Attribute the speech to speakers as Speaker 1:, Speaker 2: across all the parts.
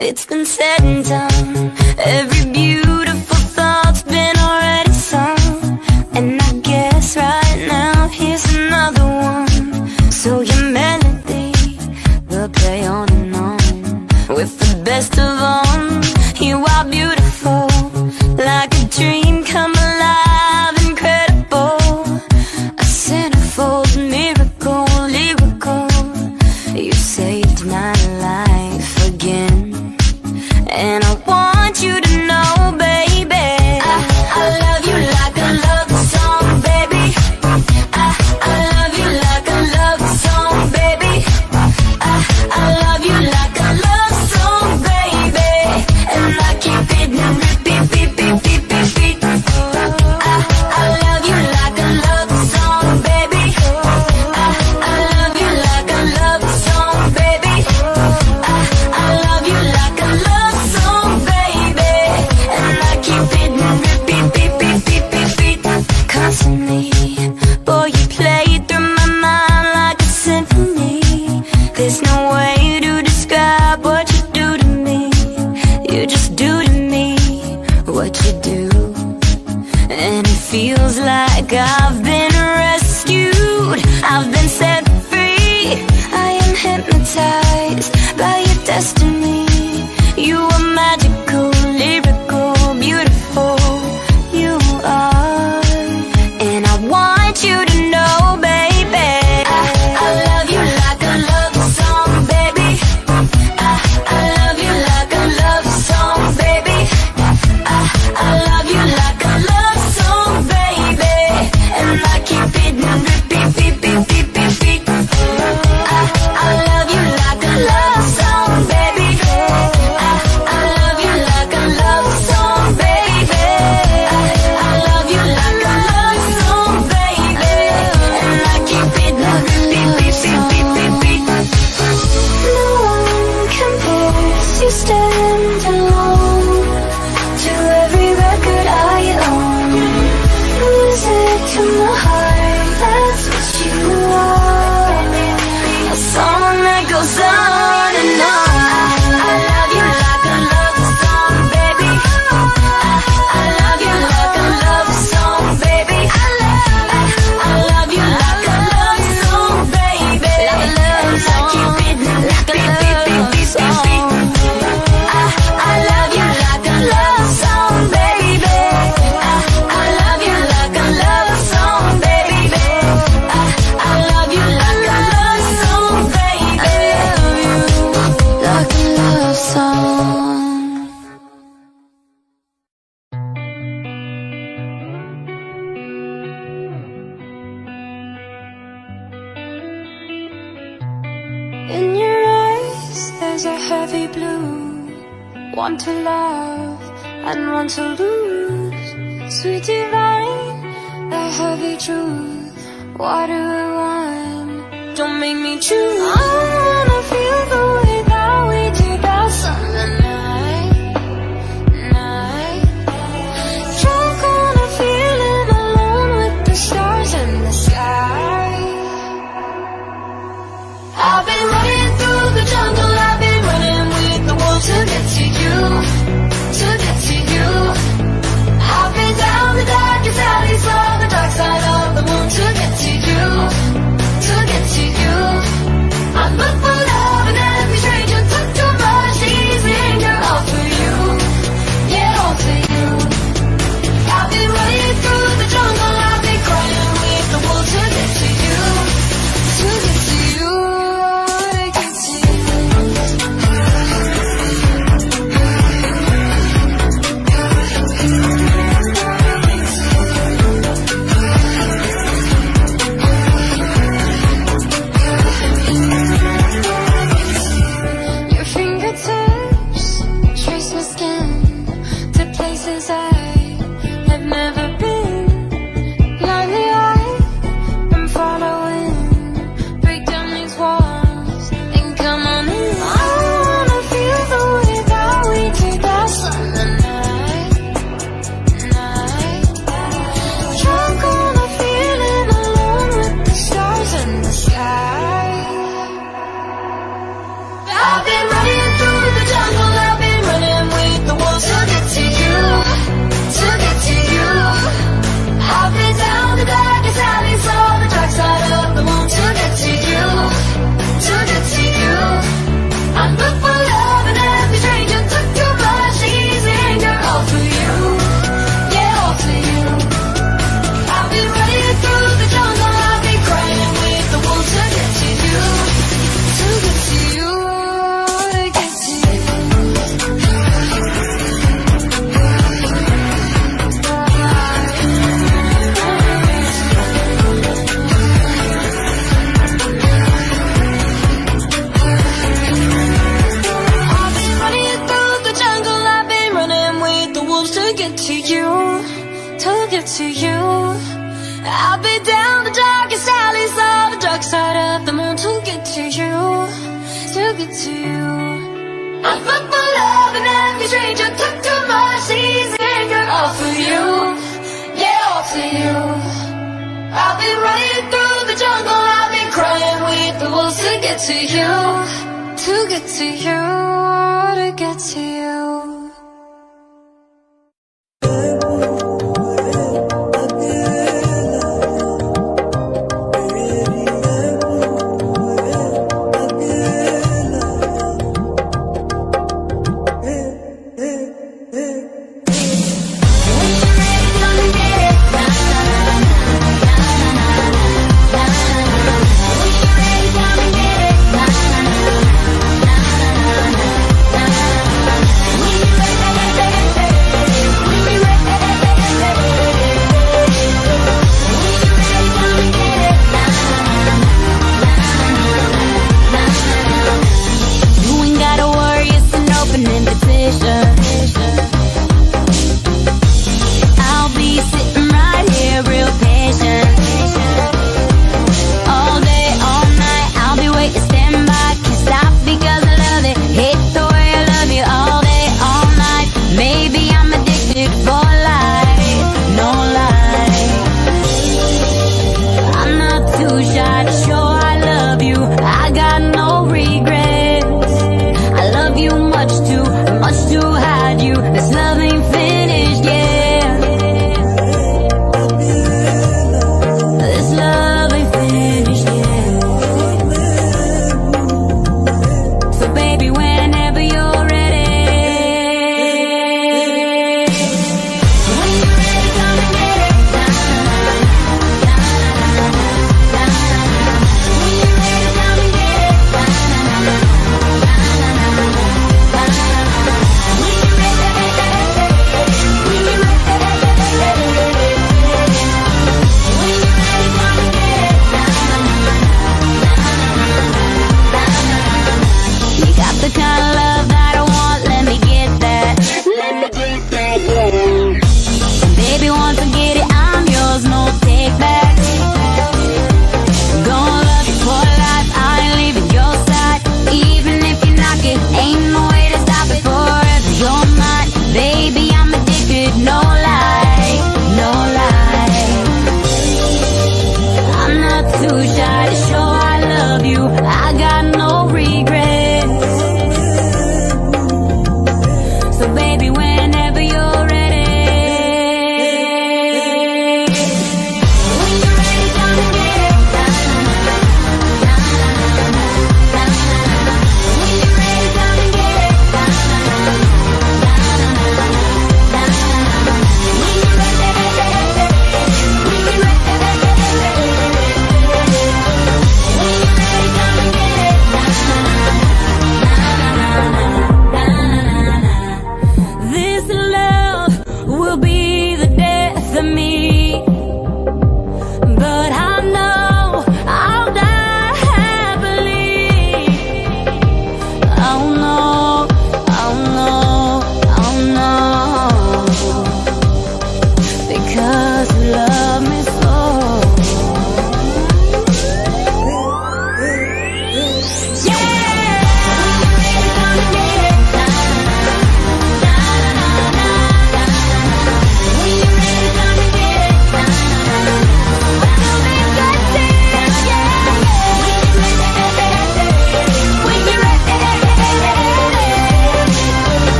Speaker 1: It's been said and done. Every beautiful thought's been already sung. And I guess right now here's another one. So your melody will play on.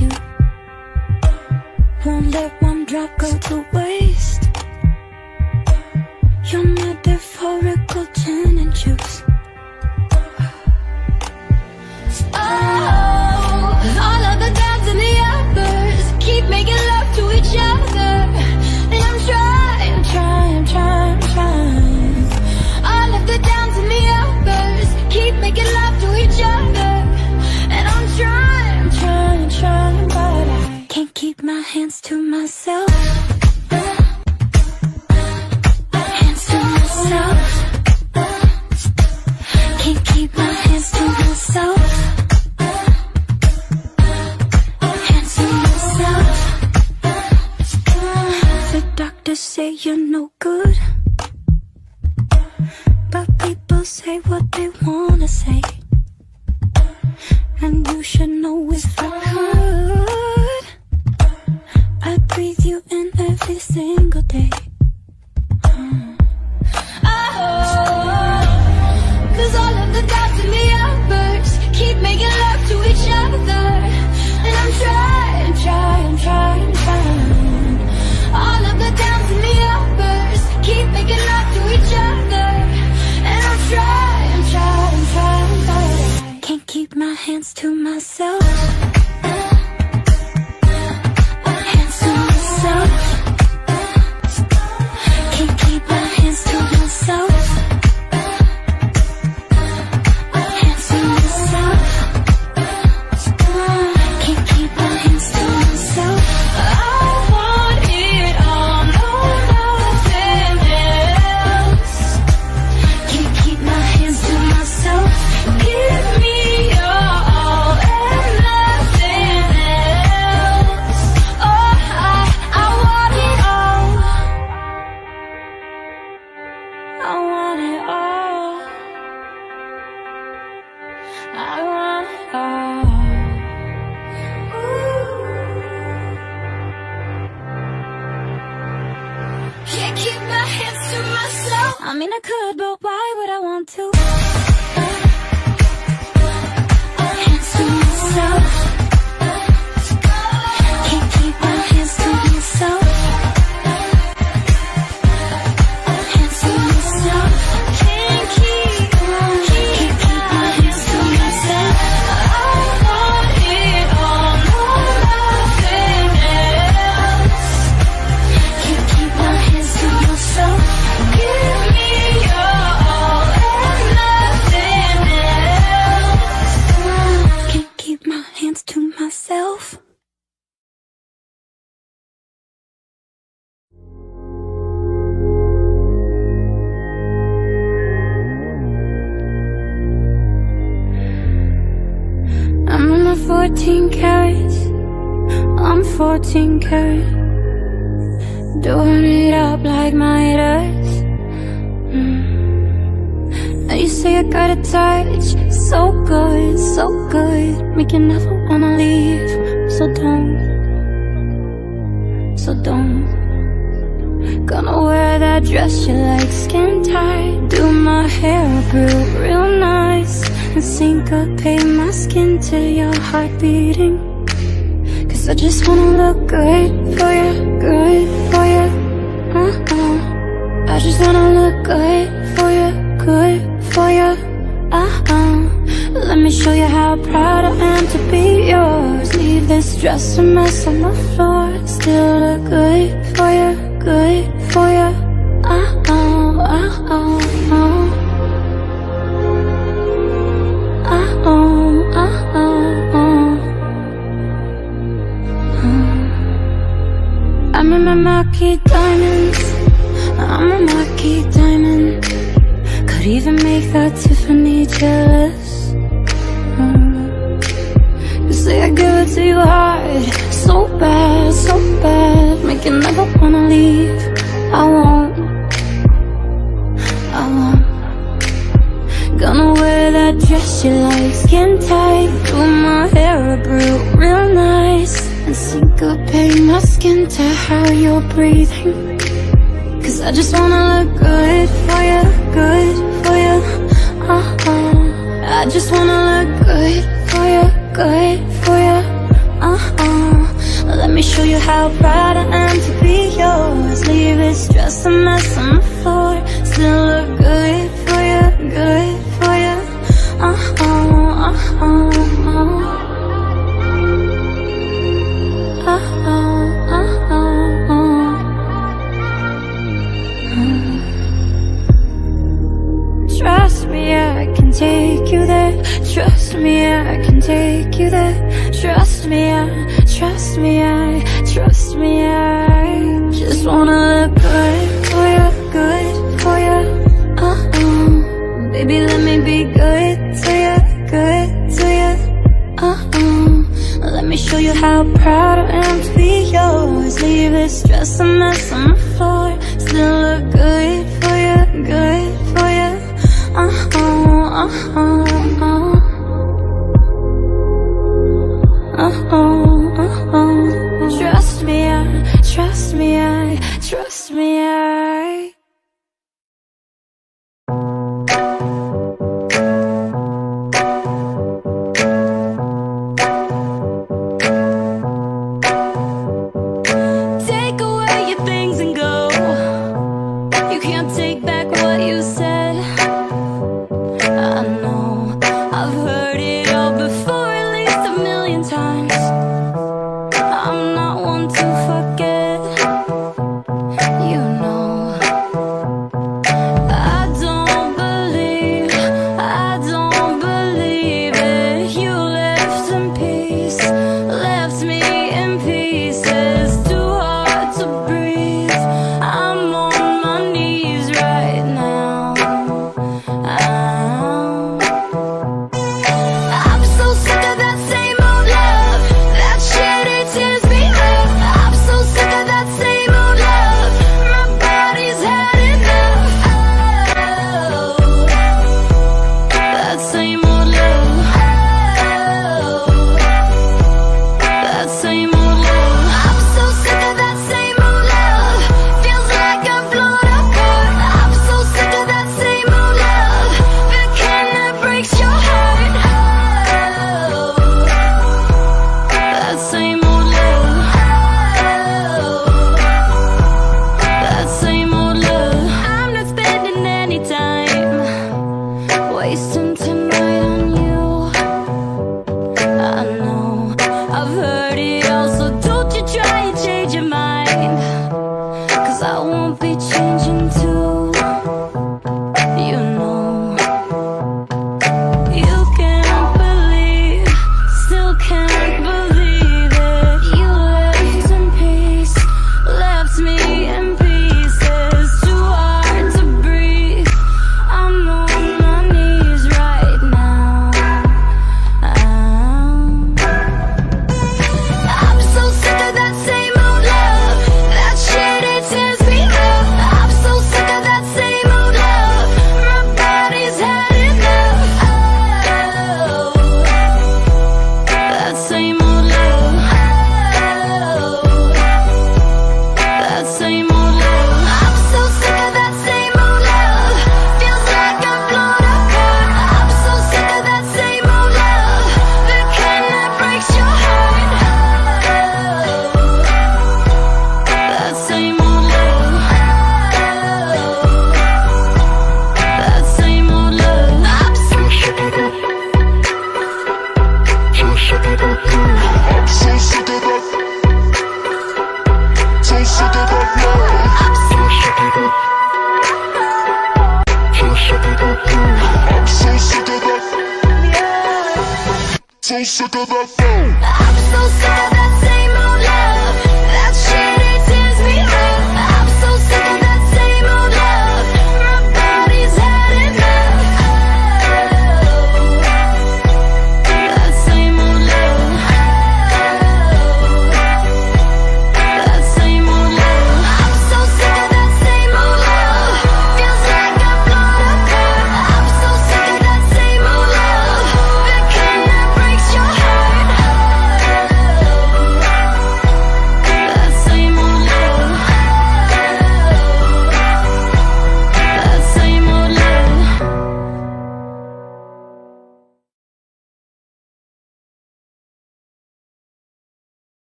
Speaker 1: you. Won't let one drop go to waste. You're metaphorical genie myself. Heart beating. Cause I just wanna look good for you, good for you. Uh-uh. I just wanna look good for you, good for you. Uh-uh. Let me show you how proud I am to be yours. Leave this dress a mess on the floor. Still look good for you, good for you marquee diamonds. I'm a marquee diamond. Could even make that Tiffany jealous. Mm. You say I give it to you hard So bad, so bad. Make you never wanna leave. I won't. I won't. Gonna wear that dress you like. Skin tight. Do my hair up real, real nice syncopate my skin to how you're breathing. Cause I just wanna look good for you Good for you uh-uh. I just wanna look good for you Good for you uh-uh. Let me show you how proud I am to be yours. Leave this dress a mess on the floor. Still look Good me, I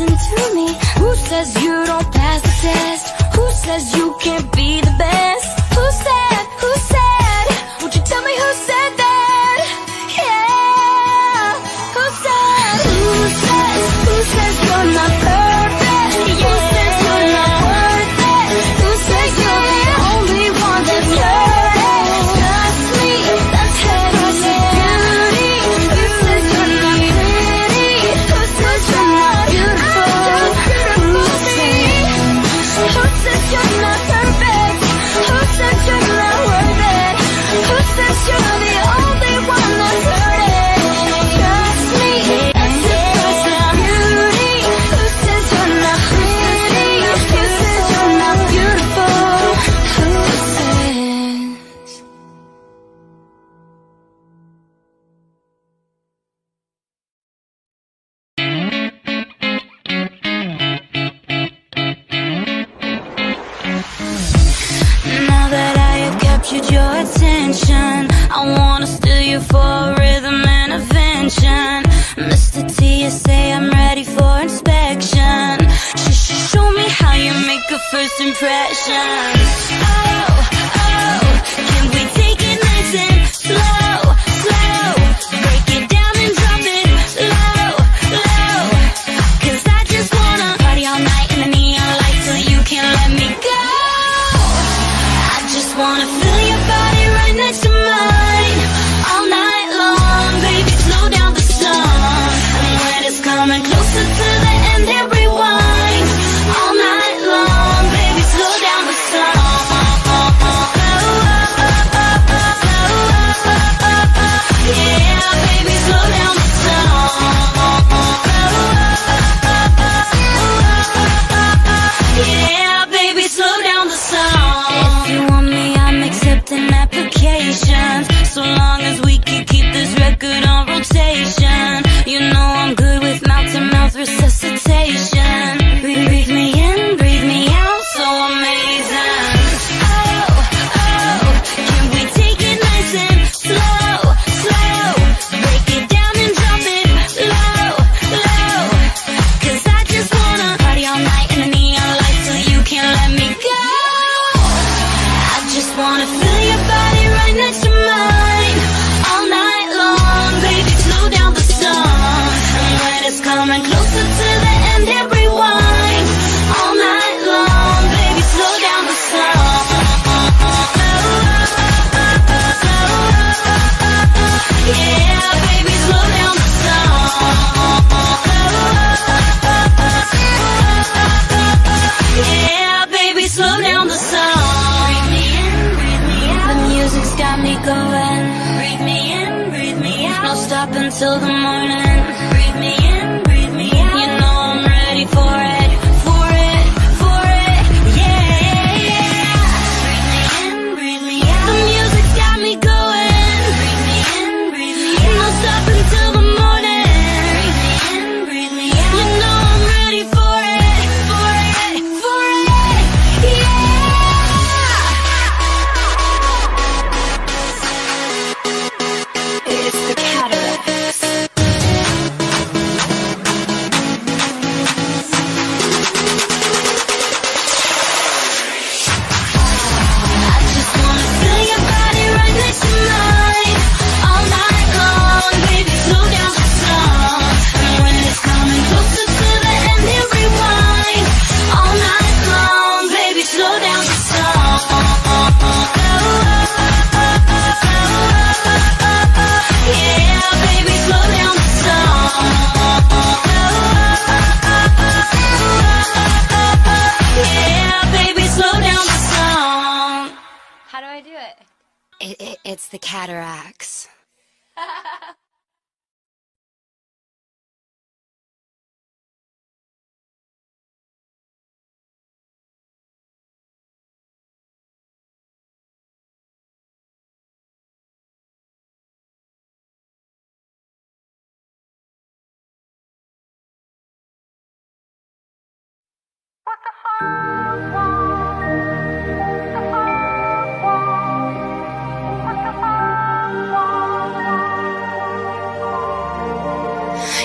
Speaker 1: listen to me Who says you don't pass the test? Who says you can't be the best? Who said, who said? Would you tell me who said that? Yeah Who said, who says, who says you're not perfect?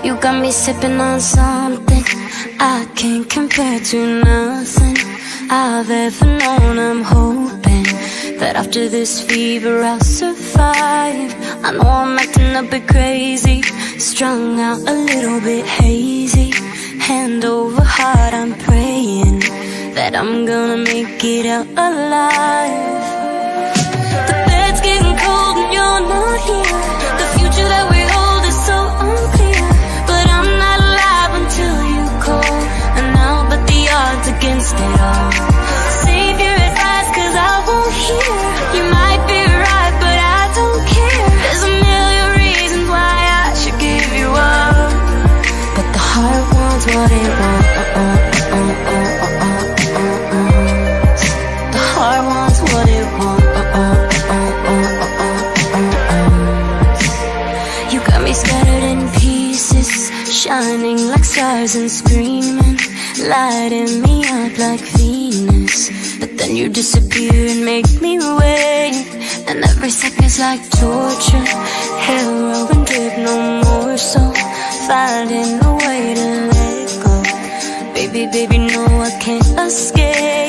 Speaker 1: You got me sipping on something I can't compare to nothing I've ever known. I'm hoping That after this fever I'll survive. I know I'm acting a bit crazy Strung out a little bit hazy. Hand over heart, I'm praying that I'm gonna make it out alive. The bed's getting cold and you're not here. The future that we hold is so unclear. But I'm not alive until you call. And now, but the odds against it all. stars and screaming, lighting me up like Venus. But then you disappear and make me wait, and every second's like torture. Heroin drip, no more, so finding a way to let go. Baby, baby, no, I can't escape.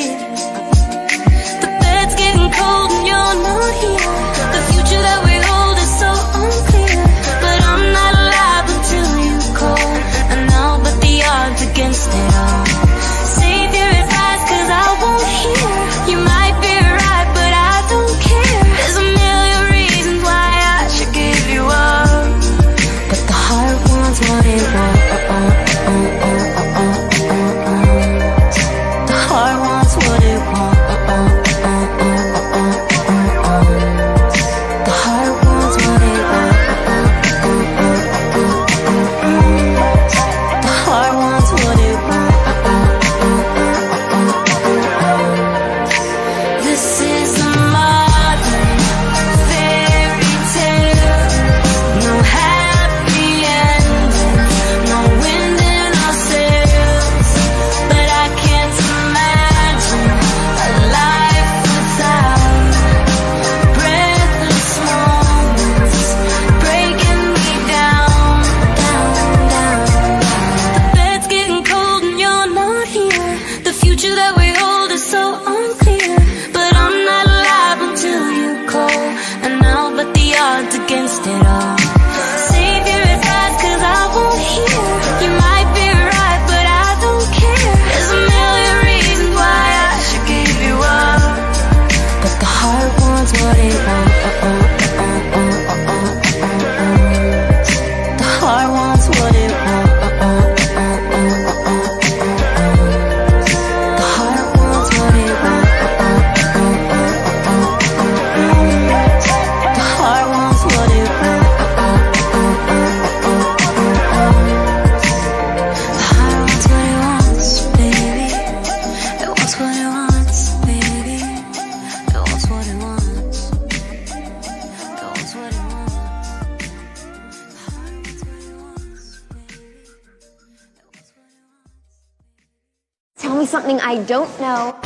Speaker 2: know.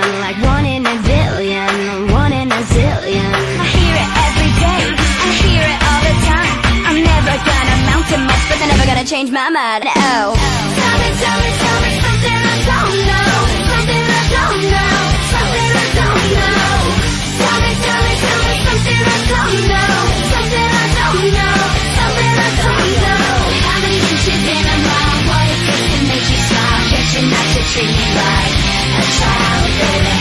Speaker 1: change my mind. Oh. Tell me, tell me, tell me something I don't know. Something I don't know. Something I don't know. Tell me, tell me, tell me something I don't know. Something I don't know. Something I don't know. You me. A child, baby.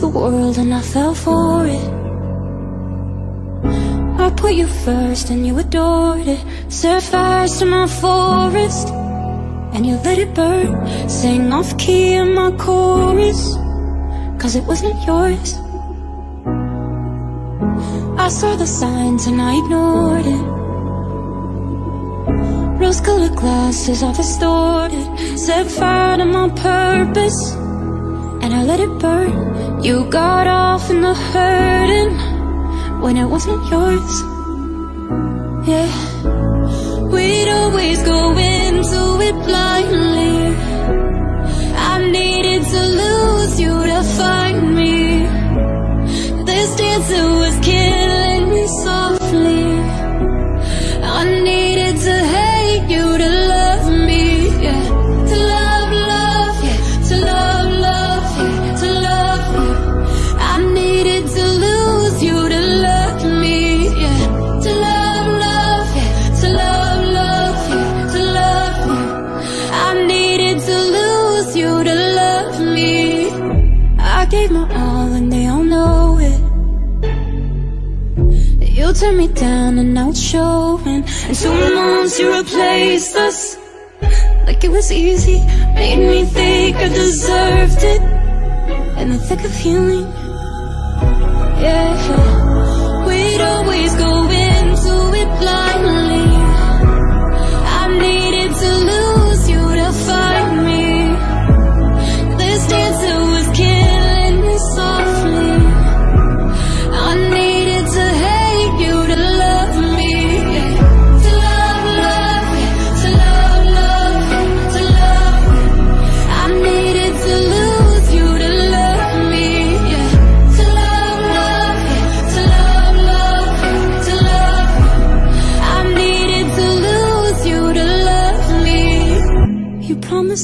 Speaker 3: the
Speaker 1: world and I fell for it. I put you first and you adored it. Set fire to my forest And you let it burn. Sang off key in my chorus Cause it wasn't yours. I saw the signs and I ignored it. Rose-colored glasses are distorted. Set fire to my purpose And I let it burn. You got off in the hurting when it wasn't yours. Yeah, we'd always go into it blindly. I needed to lose you to find me. This dancing was killing me softly. not showing. In two months you replaced us. Like it was easy Made me think I deserved it. In the thick of healing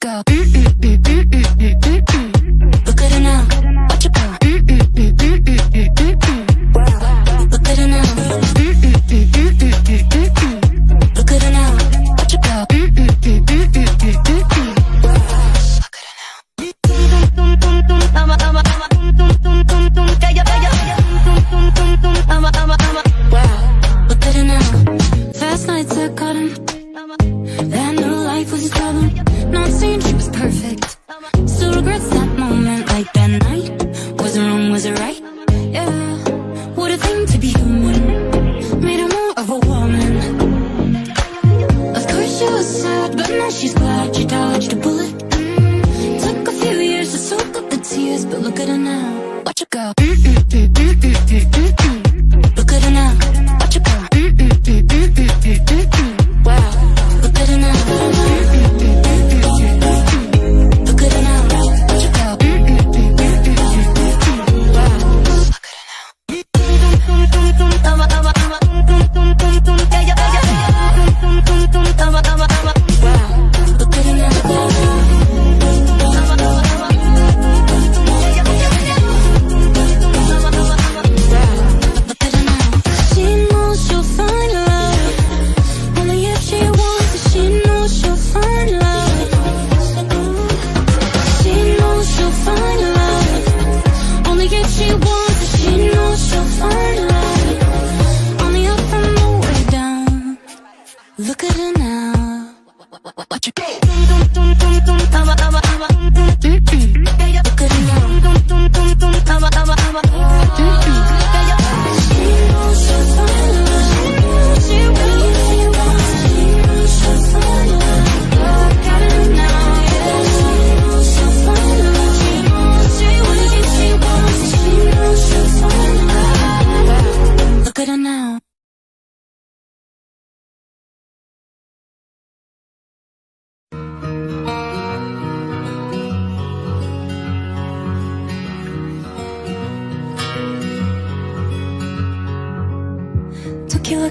Speaker 1: go. Mm -mm -mm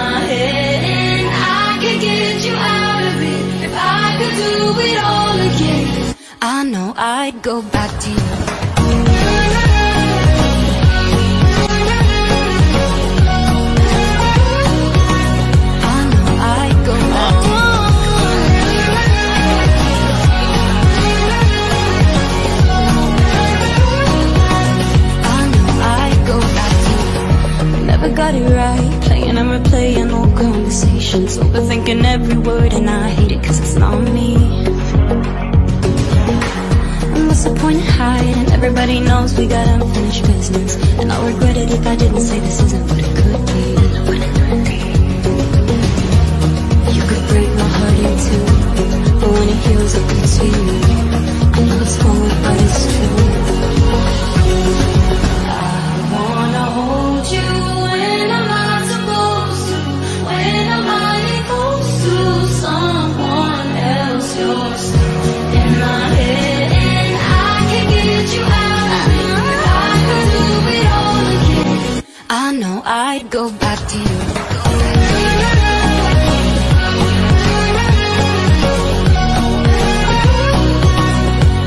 Speaker 1: I could get you out of it if I could do it all again. I know I'd go back to you. Conversations, overthinking every word, and I hate it 'cause it's not me. And what's the point in hiding? Everybody knows we got unfinished business, and I'll regret it if I didn't say this isn't what it could be. You could break my heart in two, but when it heals, it beats for you. I know it's forward, but it's true. I'd go back to you.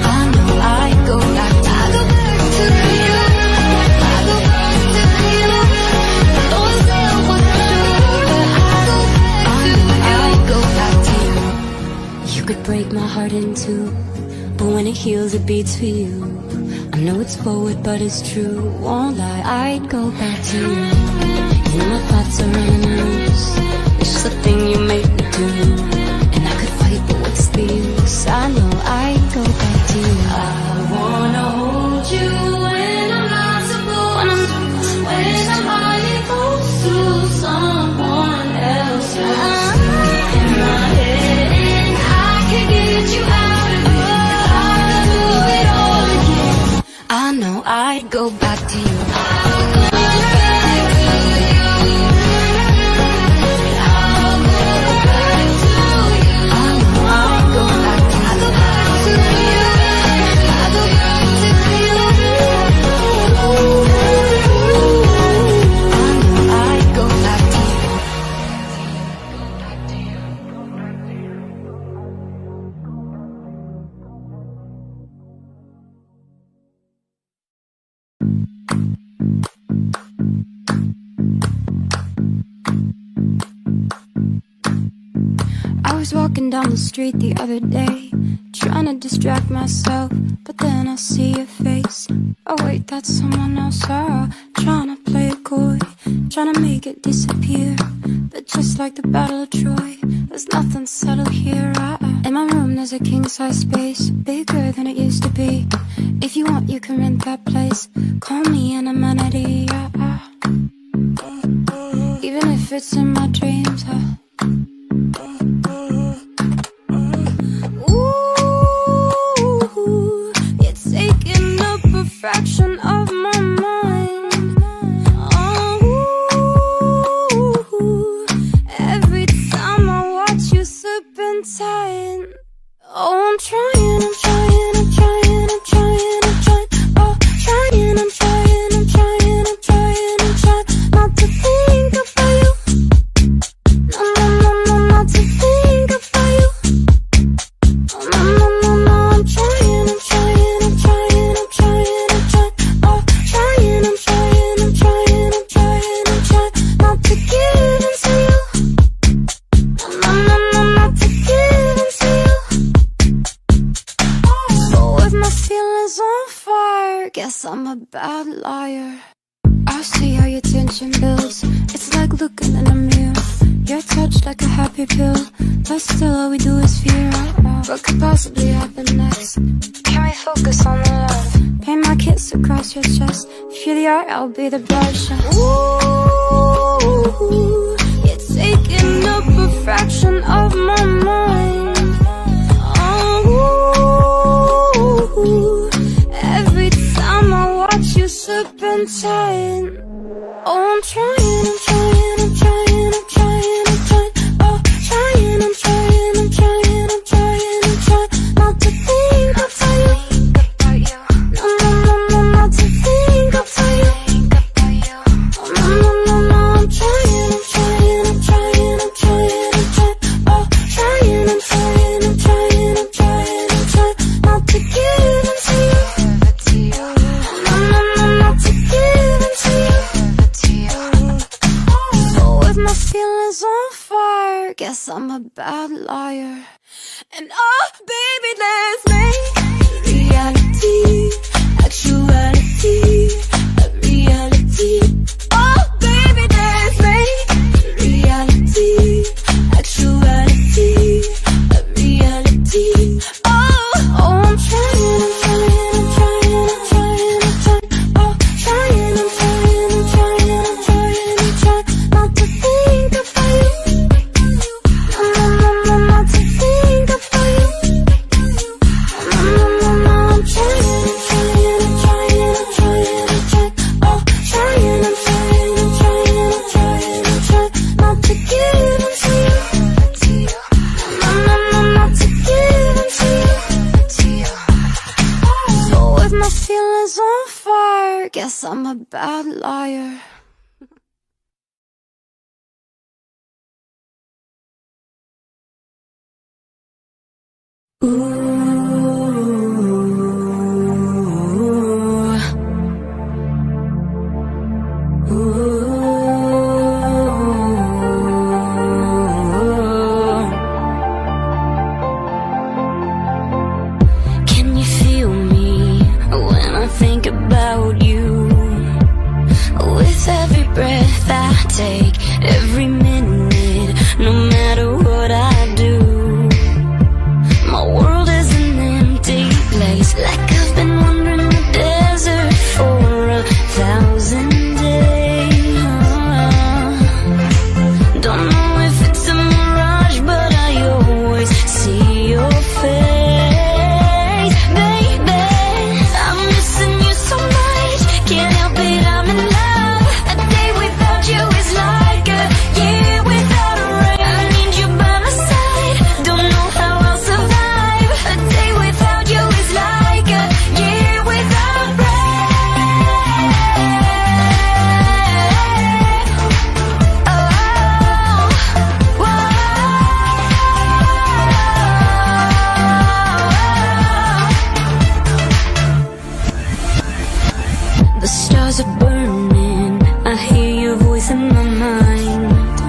Speaker 1: I'll go back to you. I'd go back to you. I'd go back to you. I'd go back to you. You could break my heart in two, but when it heals, it beats for you. I know it's forward, but it's true. Won't lie, I'd go back to you. Know my thoughts are running loose. It's just a thing you make me do. And I could fight, but what's the use? I know I'd go back to you. I down the street the other day, trying to distract myself, but then I see your face. Oh wait, that's someone else. Ah, trying to play it coy, trying to make it disappear. But just like the Battle of Troy, there's nothing subtle here. Ah. in my room, there's a king size space, bigger than it used to be. If you want, you can rent that place. Call me an amenity. Ah. Even if it's in my dreams. stars are burning I hear your voice in my mind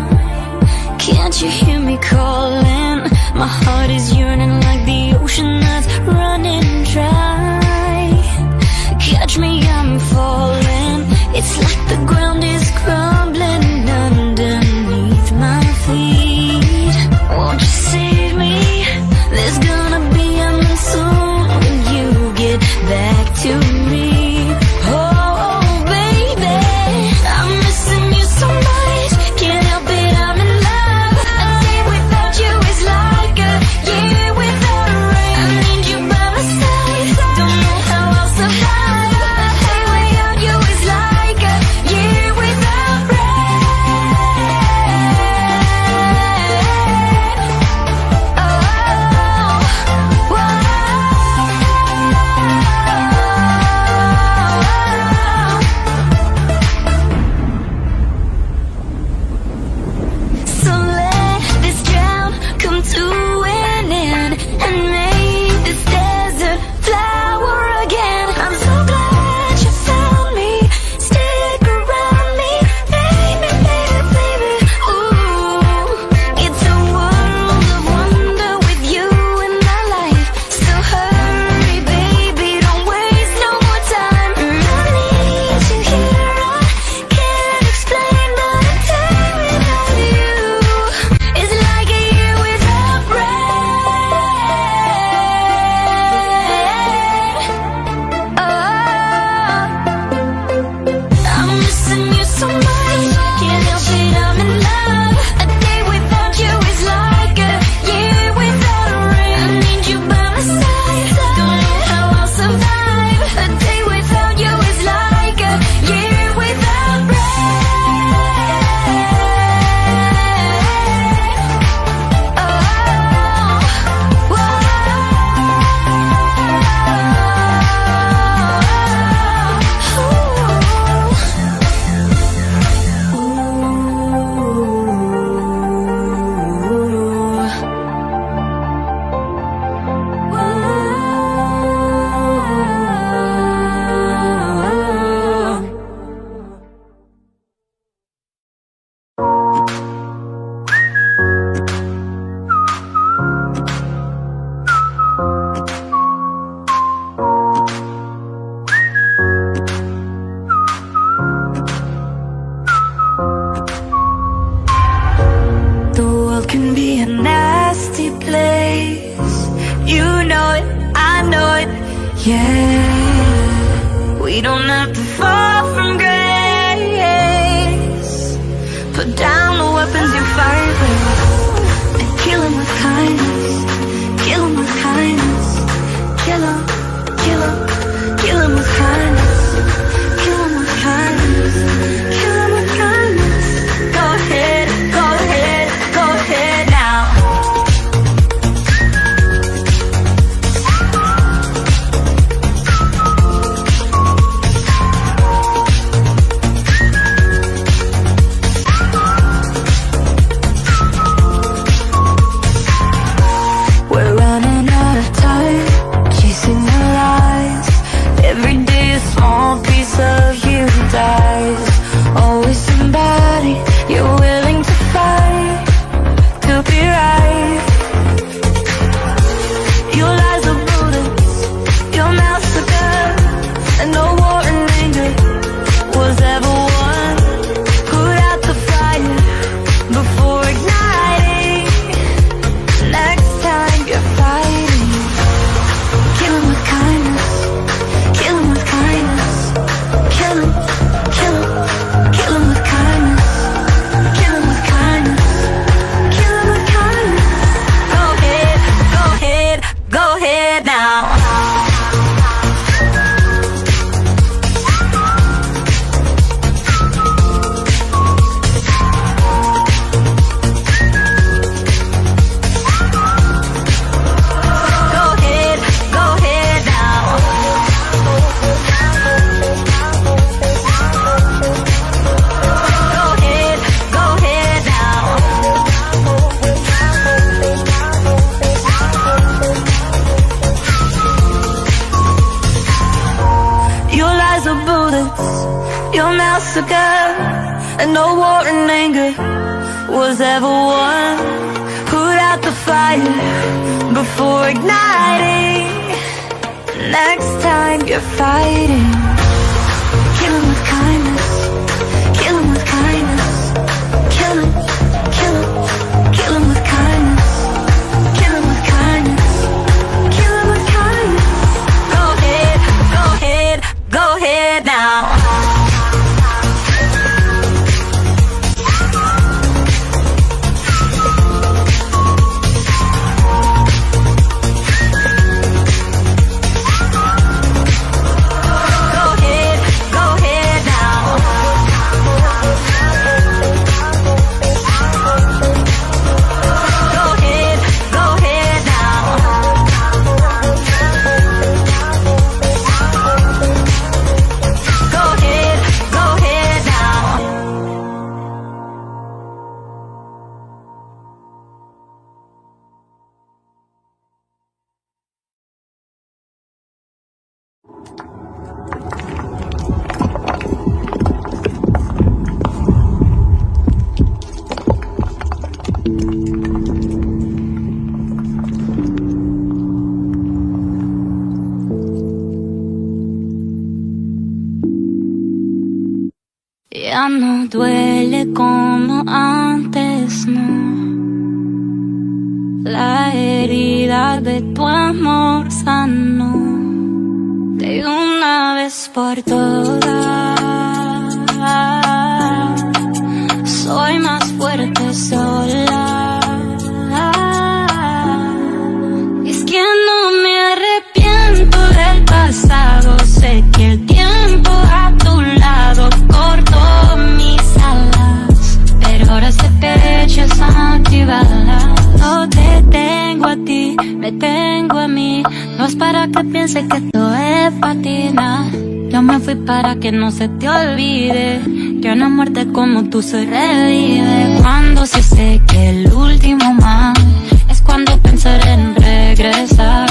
Speaker 1: Can't you hear me calling? My heart is yearning Ya no duele como antes, no. La herida de tu amor sano. De una vez por todas. Soy más fuerte sola. me tengo a mí. No es para que piense que esto es patina. Yo me fui para que no se te olvide. Que una muerte como tú se revive. Cuando sí sé que el último mal es cuando pensar en regresar.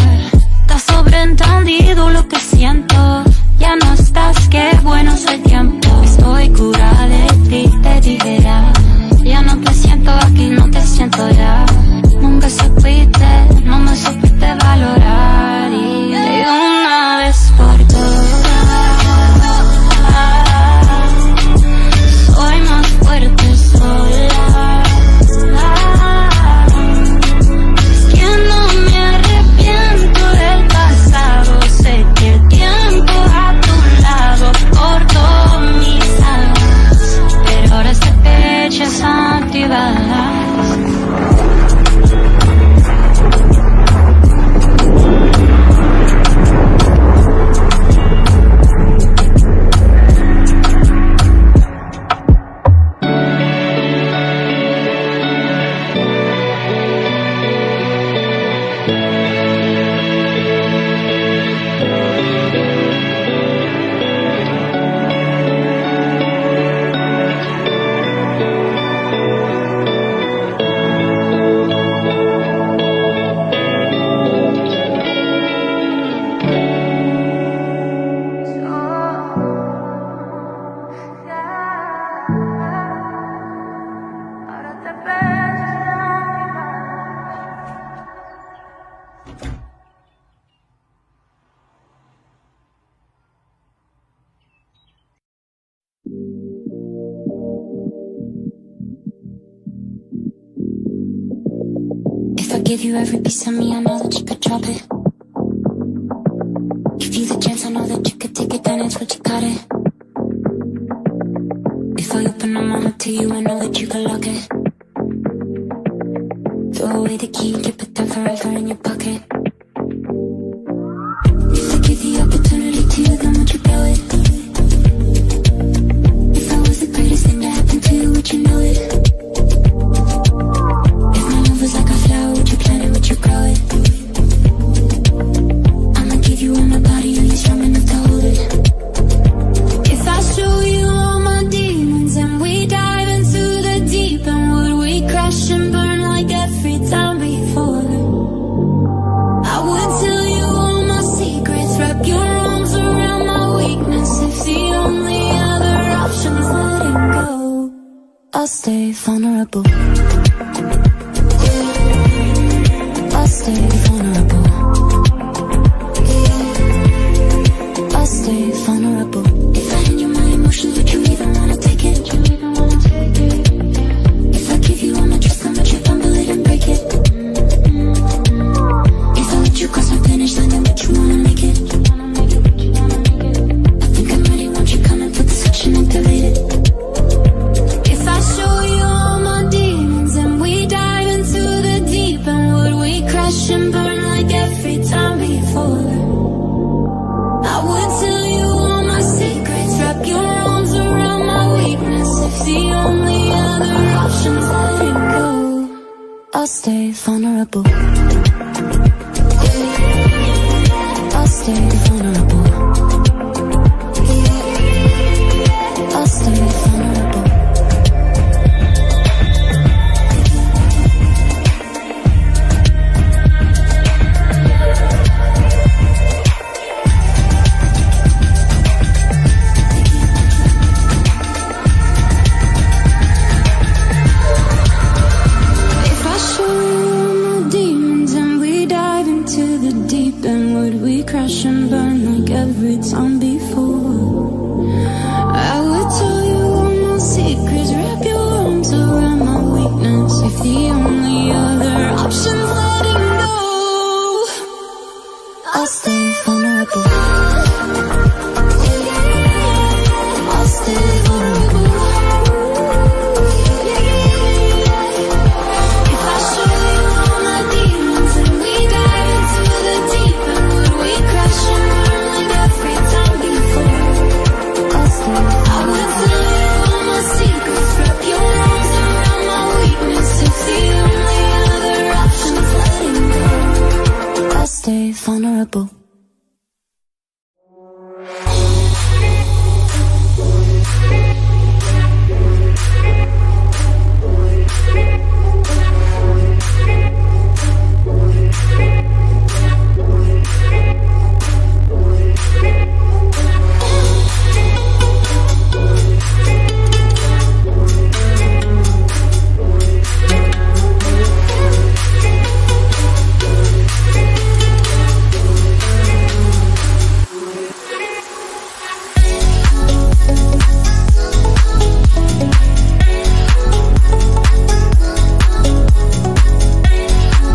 Speaker 1: Está sobreentendido lo que siento. Ya no estás, qué bueno soy tiempo. Estoy curada de ti, te dijera. Ya no te siento aquí, no te siento ya. Nunca supiste, no me supiste valorar. you every piece of me, I know that you could drop it. Give you the chance, I know that you could take it, then it's what you got it. If I open my mind up to you, I know that you could lock it. Throw away the key, keep it there forever in your pocket. stay vulnerable. I stay vulnerable.